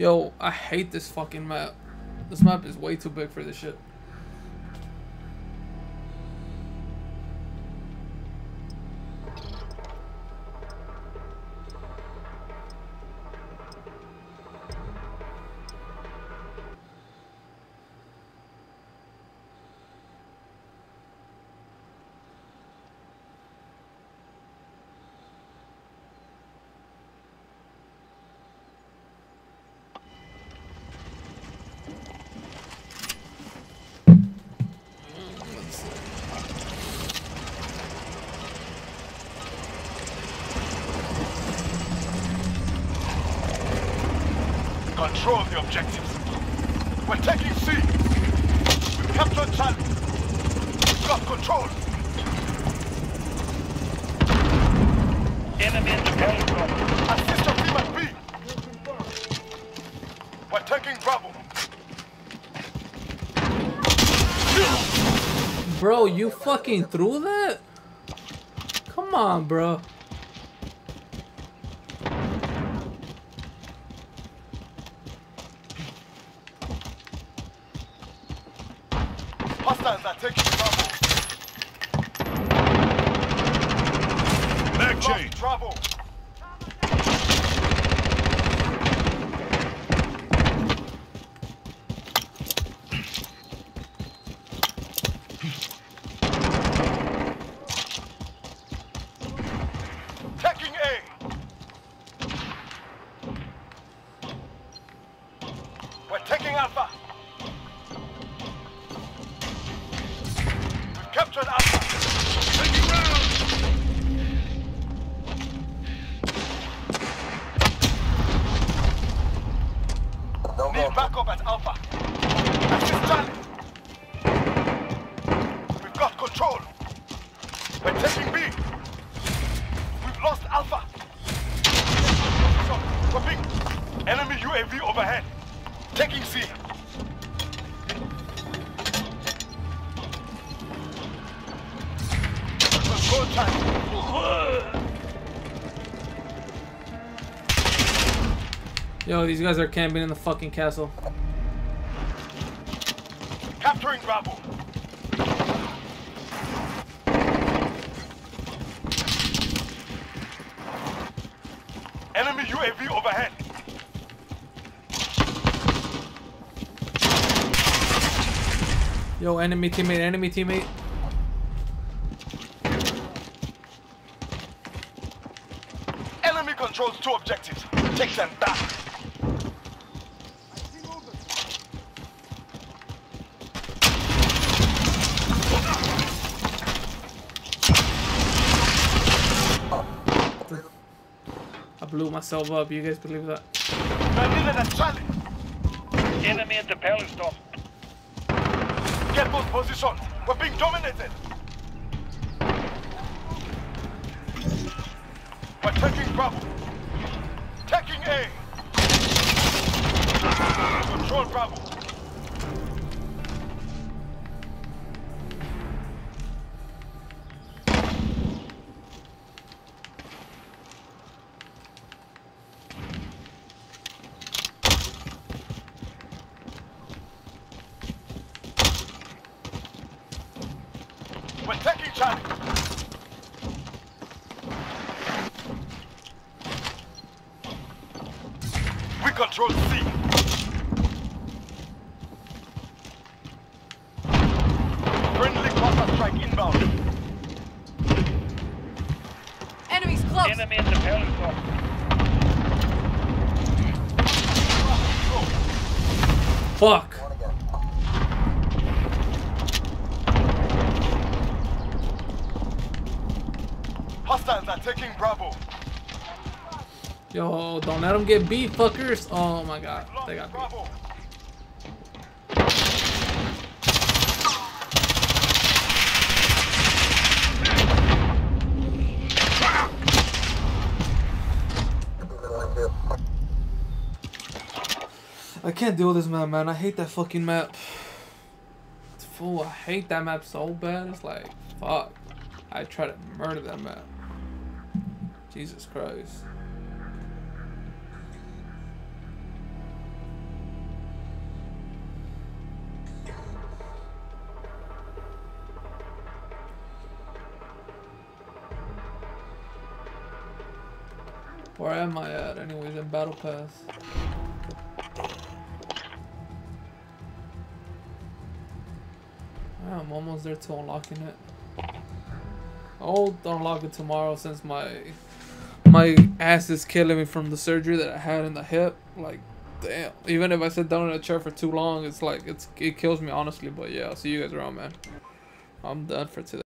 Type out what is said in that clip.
Yo, I hate this fucking map. This map is way too big for this shit. Control the objectives. We're taking C. We've captured Charlie. We've got control. Enemy in the periscope. Assist your team at B. We're taking Bravo. Bro, you fucking threw that? Come on, bro. Hostiles are taking Bravo. Mag change. A. We're taking Alpha. UAV overhead. Taking C. Control. Yo, these guys are camping in the fucking castle. Capturing Bravo. Enemy UAV overhead. Yo, enemy teammate, enemy teammate. Enemy controls two objectives. Take them down. I blew myself up. You guys believe that? We're needed at Charlie. Enemy at the periscope. Get those positions. We're being dominated. We're taking Bravo. Taking A. We're taking Charlie. We control C. Friendly cluster strike inbound. Enemies close. Enemy at the periscope. Fuck. Hostiles are taking Bravo. Yo, don't let them get beat, fuckers. Oh my god, they got beat. I can't deal with this map, man. I hate that fucking map. It's full. I hate that map so bad. It's like, fuck. I try to murder that map. Jesus Christ. Where am I at anyways in Battle Pass? Ah, I'm almost there to unlocking it. I'll unlock it tomorrow since my my ass is killing me from the surgery that I had in the hip. Like, damn. Even if I sit down in a chair for too long, it's like it's it kills me honestly. But yeah, I'll see you guys around, man. I'm done for today.